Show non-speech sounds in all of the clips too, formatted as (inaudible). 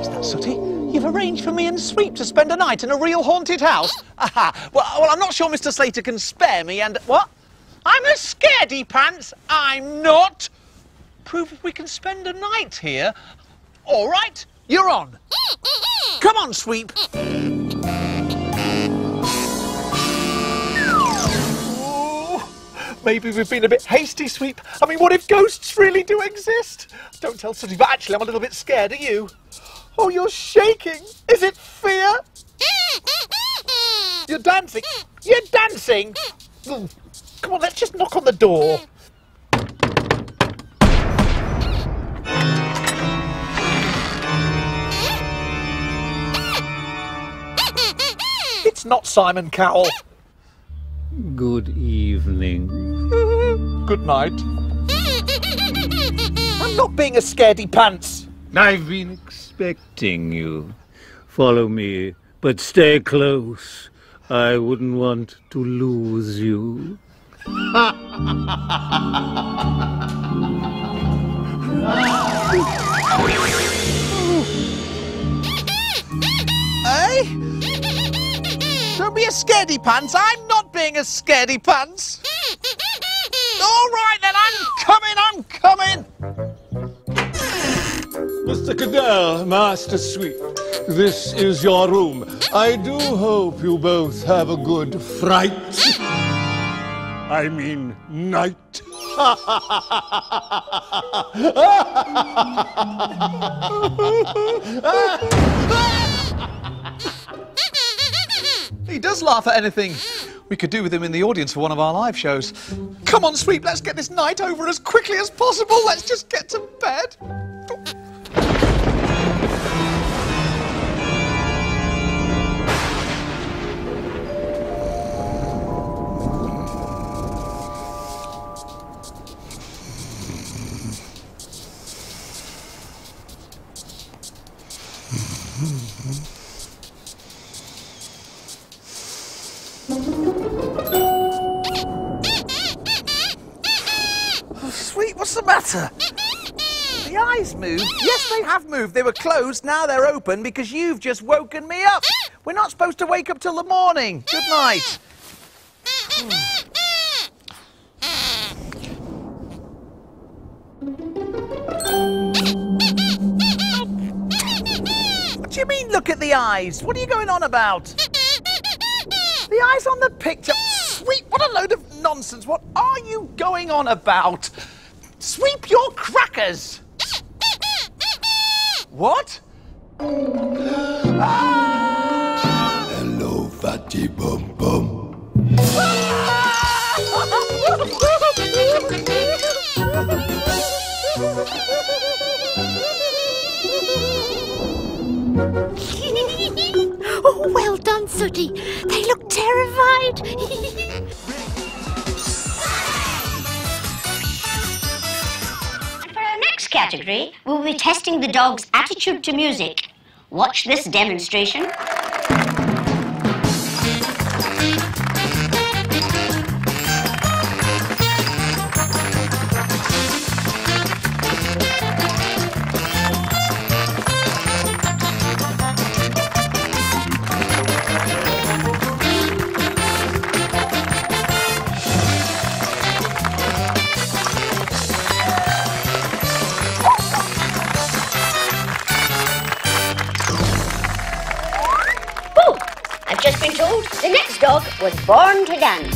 What's that, Sooty? You've arranged for me and Sweep to spend a night in a real haunted house? (gasps) Aha. Well, well, I'm not sure Mr. Slater can spare me and... What? I'm a scaredy pants. I'm not. Prove if we can spend a night here. All right, you're on. (laughs) Come on, Sweep. Maybe we've been a bit hasty, Sweep. I mean, what if ghosts really do exist? Don't tell Sooty, but actually, I'm a little bit scared. Are you? Oh, you're shaking. Is it fear? (laughs) You're dancing. You're dancing. Ooh, Come on, let's just knock on the door. It's not Simon Cowell. Good evening. (laughs) Good night. I'm not being a scaredy pants. I've been expecting you. Follow me, but stay close. I wouldn't want to lose you. Eh? Don't be a scaredy pants. I'm not being a scaredy pants. All right then, I'm coming, I'm coming. Mr. Cadell, Master Sweep, this is your room. I do hope you both have a good fright. I mean, night. He does laugh at anything. We could do with him in the audience for one of our live shows. Come on, Sweep, let's get this night over as quickly as possible. Let's just get to bed. Moved. Yes, they have moved. They were closed, now they're open because you've just woken me up. We're not supposed to wake up till the morning. Good night. What do you mean, look at the eyes? What are you going on about? The eyes on the picture. Sweep, what a load of nonsense. What are you going on about? Sweep your crackers. What? Ah! Hello, fatty bum bum. (laughs) oh, well done, Sooty. They look terrified. (laughs) category, we'll be testing the dog's attitude to music. Watch this demonstration. Was born to dance.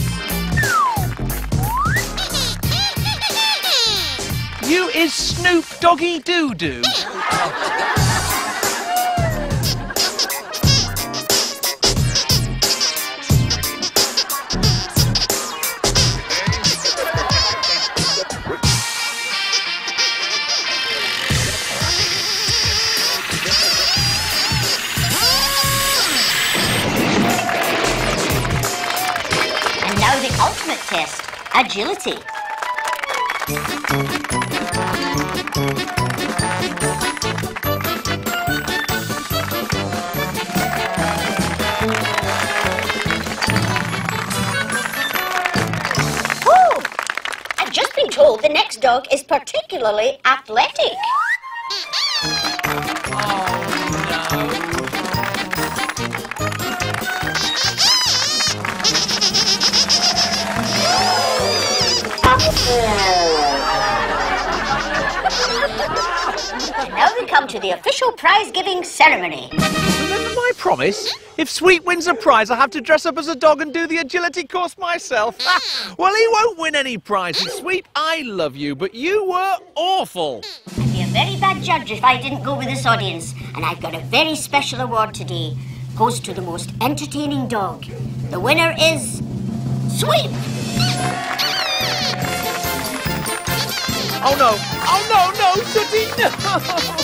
You is Snoop Doggy Doo Doo. (laughs) ultimate test agility. Oh, I've just been told the next dog is particularly athletic. To the official prize giving ceremony. Remember my promise? If Sweep wins a prize, I have to dress up as a dog and do the agility course myself. Ah, well, he won't win any prizes. Sweep, I love you, but you were awful. I'd be a very bad judge if I didn't go with this audience, and I've got a very special award today. Goes to the most entertaining dog. The winner is Sweep. Oh no! Oh no, no, Sooty! (laughs) No!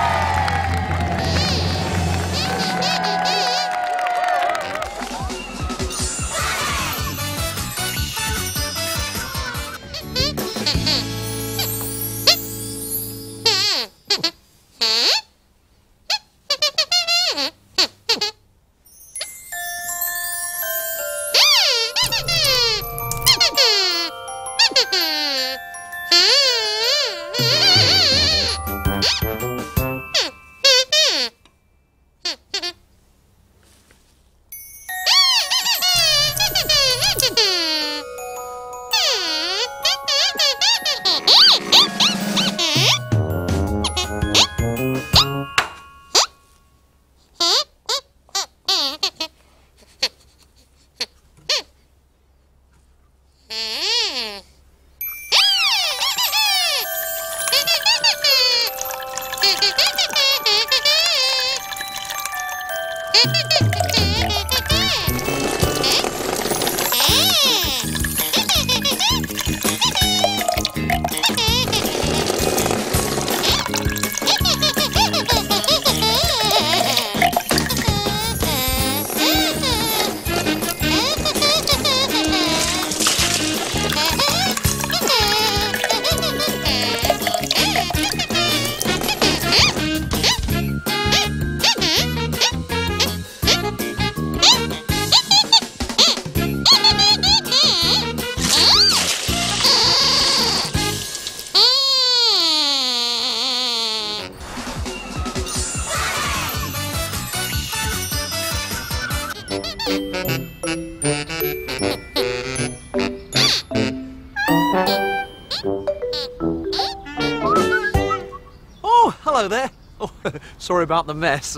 Oh, hello there. Oh, (laughs) sorry about the mess.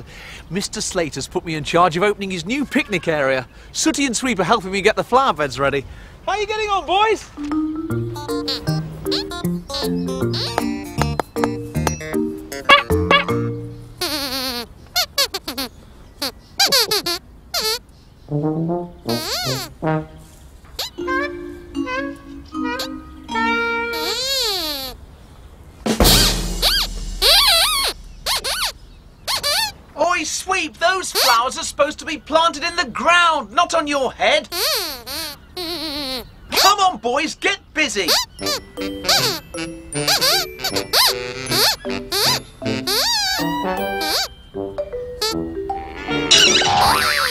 Mr. Slater's put me in charge of opening his new picnic area. Sooty and Sweep are helping me get the flower beds ready. How are you getting on, boys? Your head. Come on, boys, get busy. (laughs)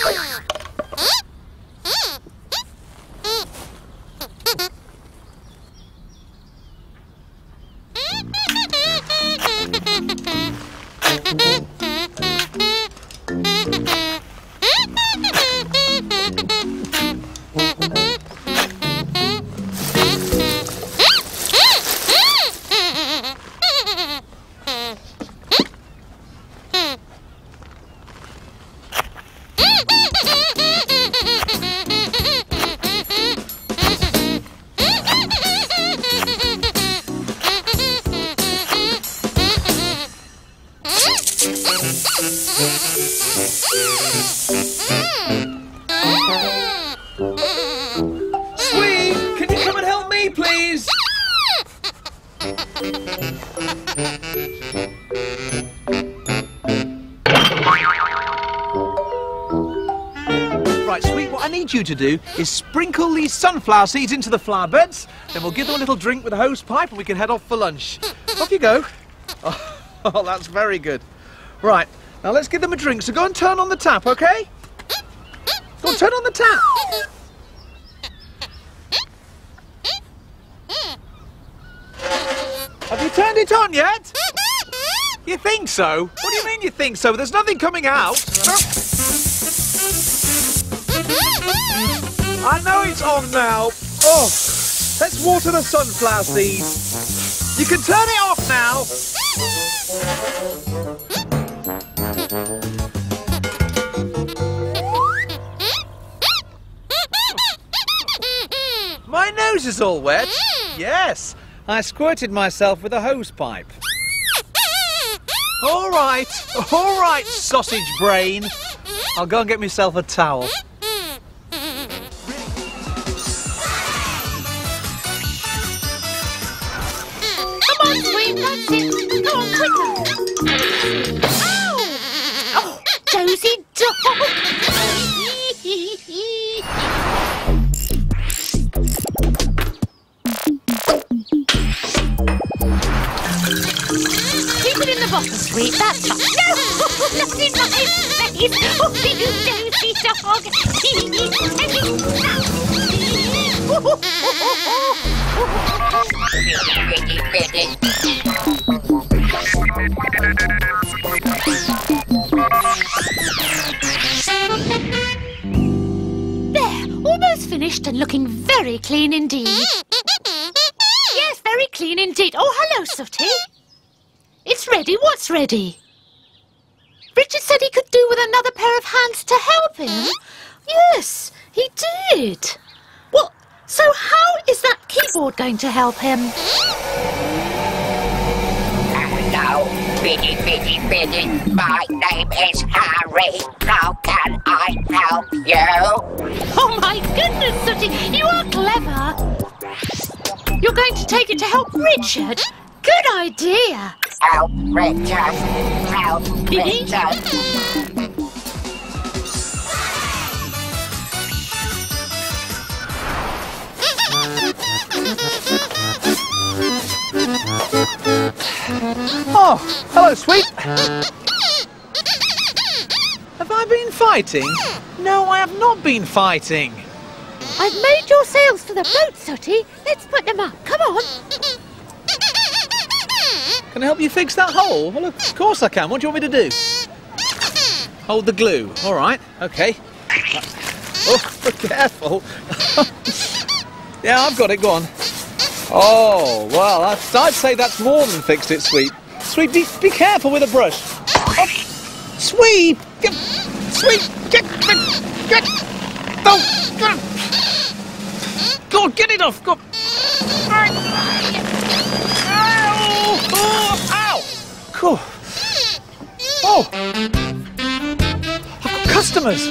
to do is sprinkle these sunflower seeds into the flower beds, then we'll give them a little drink with a hose pipe and we can head off for lunch. Off you go. (laughs) Oh, that's very good. Right, now let's give them a drink, so go and turn on the tap, okay? Go on, turn on the tap. Have you turned it on yet? You think so? What do you mean you think so? There's nothing coming out. (laughs) I know it's on now. Oh, Let's water the sunflower seeds. You can turn it off now. My nose is all wet. Yes, I squirted myself with a hose pipe. All right, all right, sausage brain. I'll go and get myself a towel. That's it. Go on, quicker. Oh! Oh, dozy. Keep it in the bottle, Sweep, that's fine. No! Not in my face! Oh, (laughs) you dozy (laughs) finished and looking very clean indeed. Yes, very clean indeed. Oh, hello, Sooty. It's ready. What's ready? Richard said he could do with another pair of hands to help him. Yes, he did. Well, so how is that keyboard going to help him? Biddy, Biddy, Biddy. My name is Harry. How can I help you? Oh my goodness, Sooty, you are clever. You're going to take it to help Richard? Good idea. Help Richard. Help Richard. Oh, hello, sweep. Have I been fighting? No, I have not been fighting. I've made your sails for the boat, Sooty. Let's put them up. Come on. Can I help you fix that hole? Well, of course I can. What do you want me to do? Hold the glue. All right. Okay. Oh, (laughs) careful. (laughs) yeah, I've got it. Go on. Oh, well, I'd say that's more than fixed it, Sweep. Sweep, be, be careful with the brush. Oh, sweep! Get, sweep! Get, get, get! Get, go get it off! Go. Ow! Oh, ow! Cool. Oh! Customers!